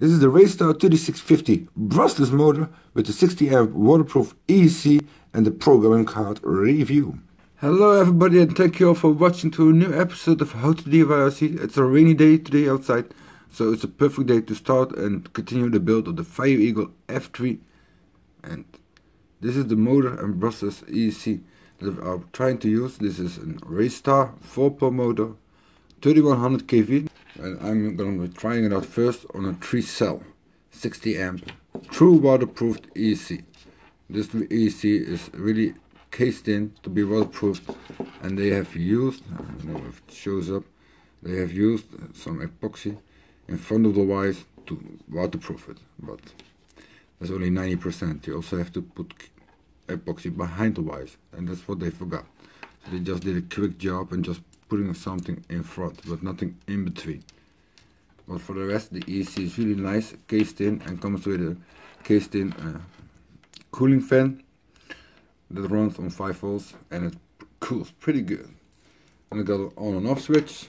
This is the Racerstar 3650 brushless motor with the 60 amp waterproof EC and the programming card review. Hello everybody and thank you all for watching to a new episode of How to DIY It's a rainy day today outside, so it's a perfect day to start and continue the build of the Fire Eagle F3. And this is the motor and brushless EC that I'm trying to use. This is a Racerstar 4 pole motor, 3100 kV and I'm going to be trying it out first on a 3 cell 60 amp. True waterproof EC this EC is really cased in to be waterproof and they have used I don't know if it shows up they have used some epoxy in front of the wires to waterproof it. But that's only 90% you also have to put epoxy behind the wires. And that's what they forgot. They just did a quick job and just putting something in front but nothing in between. But for the rest the EC is really nice. Cased in and comes with a cased in uh, cooling fan that runs on 5 volts and it cools pretty good. And I got an on and off switch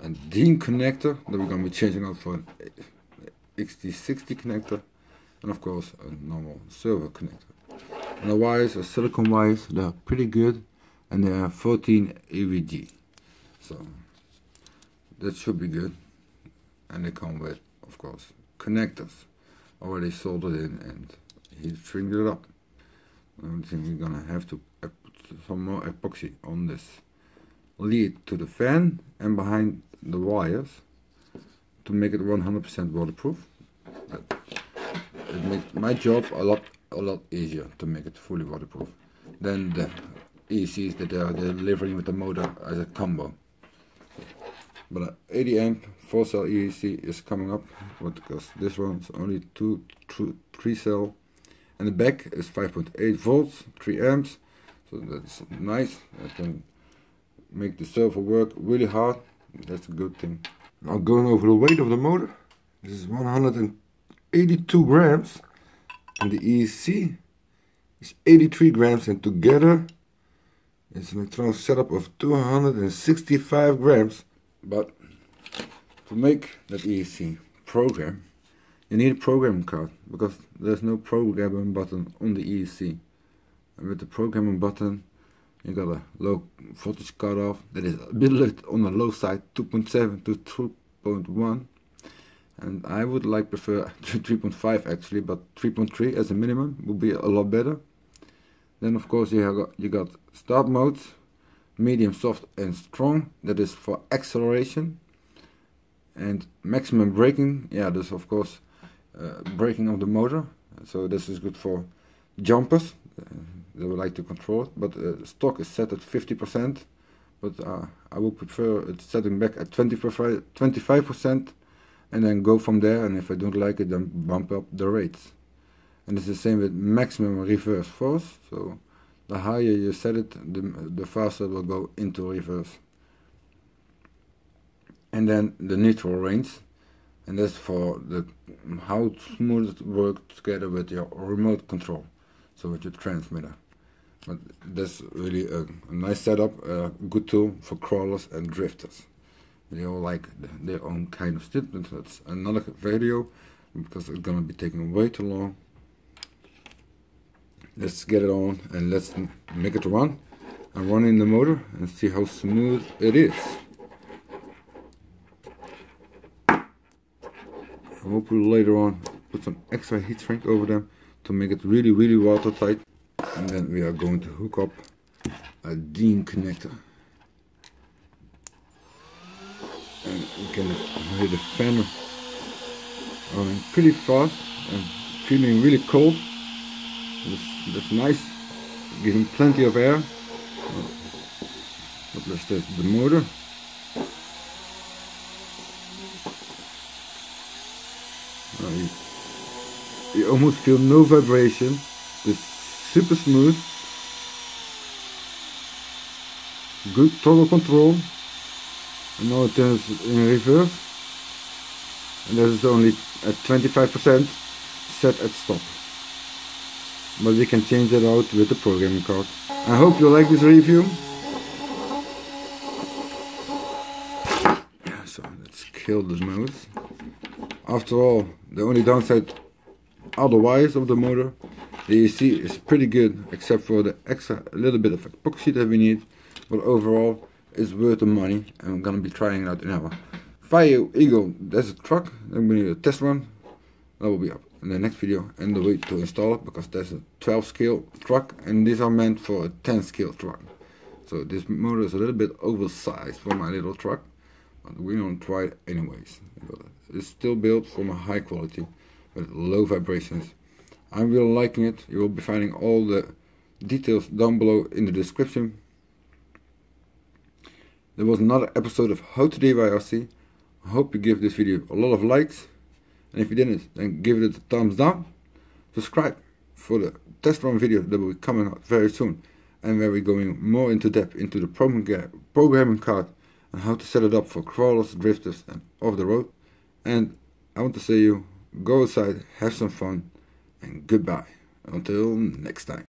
and DIN connector that we're to be changing out for an XT60 connector and of course a normal servo connector. And the wires are silicone wires they're pretty good and they are 14 AWG so that should be good. And they come with of course connectors. Already soldered in and he stringed it up. The only thing we're gonna have to put some more epoxy on this lead to the fan and behind the wires to make it 100% waterproof. It makes my job a lot a lot easier to make it fully waterproof than the ECs that they are delivering with the motor as a combo. But an 80 amp 4 cell EC is coming up because this one's only 2, 3 cell and the BEC is 5.8 volts 3 amps. So that's nice. I can make the servo work really hard. That's a good thing. Now going over the weight of the motor this is 182 grams and the EC is 83 grams and together it's an electronic setup of 265 grams but to make that EC program you need a program card because there's no programming button on the EC and with the programming button you got a low voltage cutoff that is a bit on the low side 2.7 to 2.1 and I would like prefer 3.5 actually but 3.3 as a minimum would be a lot better. Then of course you have got, you got start modes medium soft and strong. That is for acceleration and maximum braking. Yeah this of course uh, braking of the motor. So this is good for jumpers. Uh, they would like to control it but uh, stock is set at 50% but uh, I would prefer it setting back at 25% and then go from there. And if I don't like it then bump up the rates. And it's the same with maximum reverse force. So the higher you set it the, the faster it will go into reverse. And then the neutral range and that's for the how smooth it works together with your remote control. So with your transmitter. But that's really a, a nice setup a good tool for crawlers and drifters. They all like their own kind of but that's another video because it's gonna be taking way too long let's get it on and let's make it run. I'm running the motor and see how smooth it is. I hope later on put some extra heat shrink over them to make it really really watertight. And then we are going to hook up a DIN connector. And we can hear the fan. Running pretty fast and feeling really cold that's, that's nice. Giving plenty of air. But let's test the motor. You, you almost feel no vibration. It's super smooth. Good throttle control. And now it turns in reverse. And that is only at 25% set at stop but we can change that out with the programming card I hope you like this review so let's kill this mouse After all, the only downside wires of the motor. that you see is pretty good, except for the extra little bit of epoxy that we need. But overall, it's worth the money, and I'm gonna be trying it out in our Fire Eagle desert truck. We need a test run. That will be up in the next video, and the way to install it because there's a 12 scale truck, and these are meant for a 10 scale truck. So this motor is a little bit oversized for my little truck, but we're gonna try it anyways. It's still built from a high quality with low vibrations. I'm really liking it. You will be finding all the details down below in the description. There was another episode of How to DIY RC. I hope you give this video a lot of likes. And if you didn't, then give it a thumbs down. Subscribe for the test run video that will be coming out very soon. And where we're going more into depth into the programming card and how to set it up for crawlers, drifters and off the road. And I want to say you go outside, have some fun and goodbye. Until next time.